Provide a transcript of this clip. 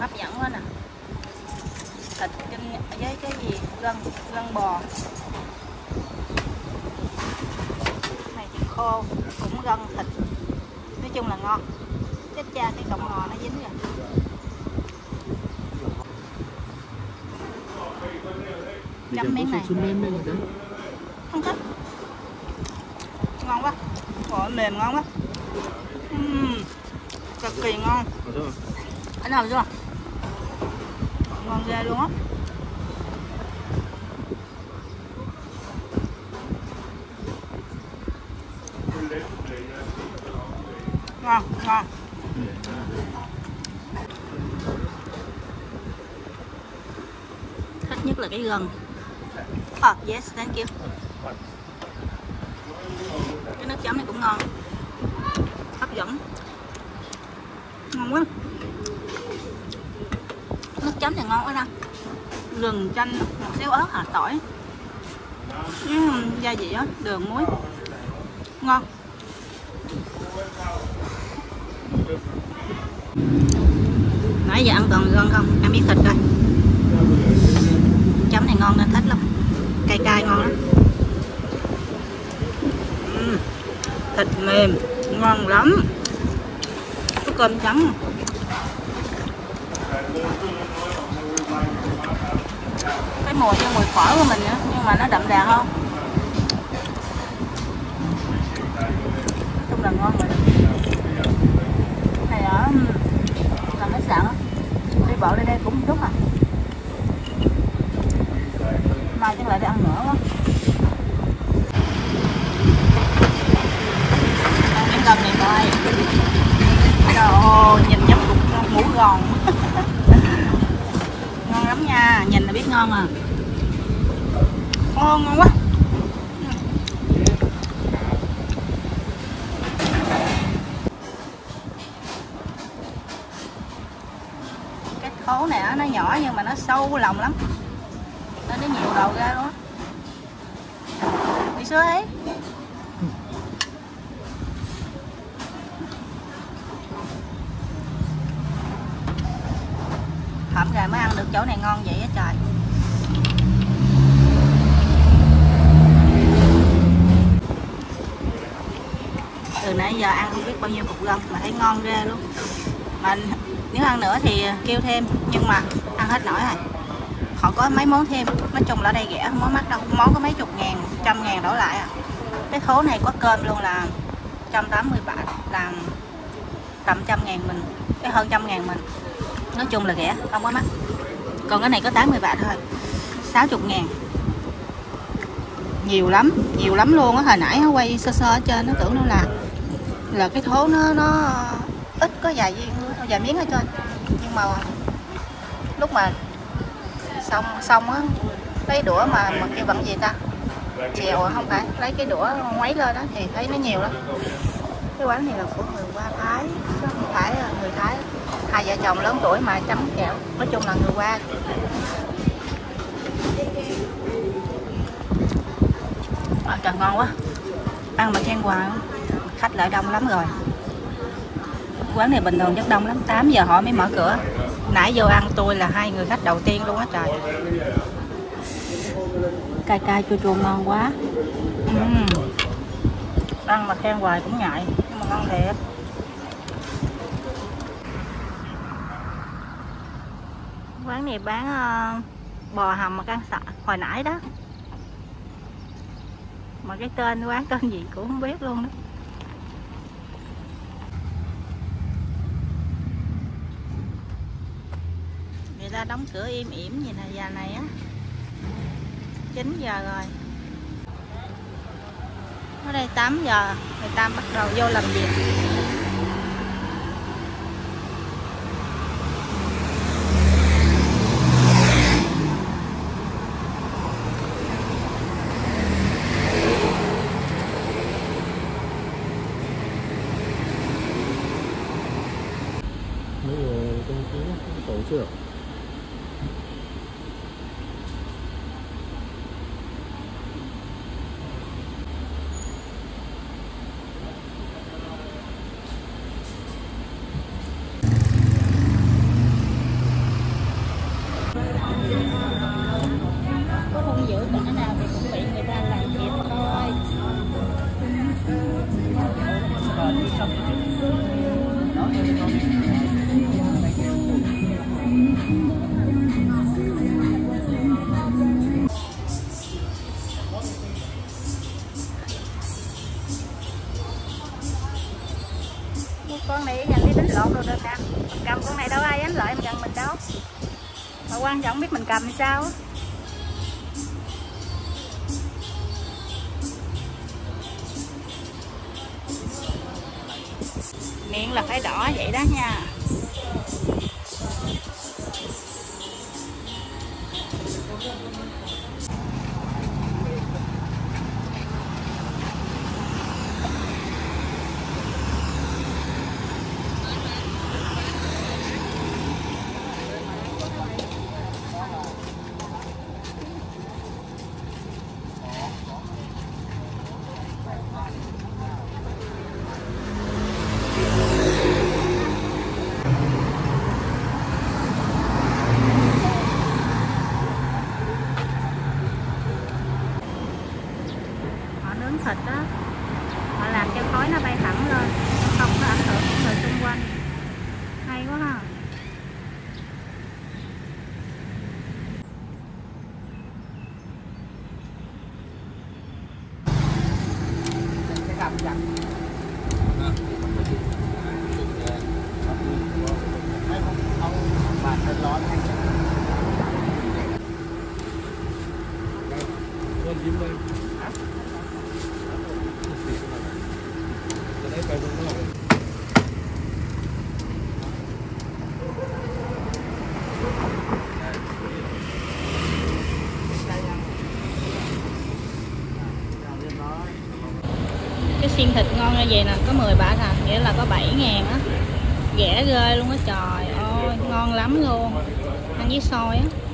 hấp dẫn quá nè. Thịt trên với cái gì? Gân gân bò. Này thịt khô cũng gân thịt. Nói chung là ngon. Chết cha cái cọng ngò nó dính rồi. Chấm miếng này. không thích. Ngon quá. Ủa, mềm ngon quá. Uhm, cực kỳ ngon. Anh nào chưa ngon ghê luôn á. Ngon ngon. Thích nhất là cái gân. Oh yes, thank you. Cái nước chấm này cũng ngon. Hấp dẫn. Ngon quá nước chấm thì ngon quá nè gừng chanh một xíu ớt hạt tỏi. Uhm, gia vị đó, đường muối. Ngon. Nãy giờ ăn toàn gân không? Ăn miếng thịt coi chấm này ngon nên thích lắm. Cay cay ngon lắm. Uhm, thịt mềm ngon lắm. Cái cơm trắng cái mùi như mùi phở của mình nữa nhưng mà nó đậm đà hơn. Chung là ngon rồi. Này ở làm khách sạn á. Đi bộ lên đây cũng chút à mai chắc lại đi ăn nữa quá ăn miếng cơm này coi Trời nhìn giống cục mũ gòn ngon lắm nha nhìn là biết ngon à. Ô, ngon quá. Cái khố này nó nhỏ nhưng mà nó sâu lòng lắm. Nên nó nhiều đầu ra luôn đi xưa ấy. Hổm rồi mới ăn được chỗ này ngon vậy á trời. Từ nãy giờ ăn không biết bao nhiêu cục gân mà thấy ngon ghê luôn. Mà nếu ăn nữa thì kêu thêm, nhưng mà ăn hết nổi rồi. Họ có mấy món thêm. Nói chung là ở đây rẻ, không có mắc đâu. Món có mấy chục ngàn, trăm ngàn đổ lại à. Cái khố này có cơm luôn là 180 bạc, là tầm trăm ngàn mình, cái hơn trăm ngàn mình nói chung là rẻ, không có mắc. Còn cái này có 80 bạc thôi 60 ngàn. Nhiều lắm nhiều lắm luôn á, hồi nãy nó quay sơ sơ ở trên nó tưởng nó là là cái thố nó nó ít có vài viên vài miếng ở trên nhưng mà lúc mà xong xong á, lấy đũa mà mà kêu bằng gì ta? Chèo à, không phải, lấy cái đũa ngoáy lên đó thì thấy nó nhiều lắm. Cái quán này là của người qua Thái, chứ không phải là người Thái hai vợ chồng lớn tuổi mà chấm kẹo. Nói chung là người qua. à, trời ngon quá. Ăn mà khen hoài khách lại đông lắm rồi. Quán này bình thường rất đông lắm. 8 giờ họ mới mở cửa. Nãy vô ăn tôi là hai người khách đầu tiên luôn á trời. Cay cay chua chua ngon quá. Uhm. ăn mà khen hoài cũng ngại nhưng mà ngon thiệt. Quán này bán uh, bò hầm mà ăn sợ hồi nãy đó. Mà cái tên quán tên gì cũng không biết luôn đó. Người ta đóng cửa im ỉm gì nè giờ này á. 9 giờ rồi. Ở đây 8 giờ người ta bắt đầu vô làm việc. too. Tổ nè cầm con này đâu ai dám lợi gần mình đâu. Mà quan trọng biết mình cầm thì sao? Miệng là phải đỏ vậy đó nha. Nướng thịt đó họ làm cho khói nó bay thẳng lên không có ảnh hưởng đến người xung quanh. Hay quá ha. Con dính đây. Cái xiên thịt ngon như vậy nè, có 10 bả à nghĩa là có 7 ngàn á. Rẻ ghê luôn á, trời ơi, ngon lắm luôn. Ăn với xôi á.